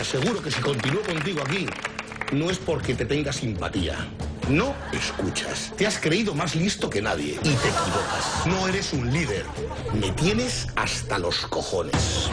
aseguro que si continúo contigo aquí, no es porque te tenga simpatía. No escuchas. Te has creído más listo que nadie y te equivocas. No eres un líder. Me tienes hasta los cojones.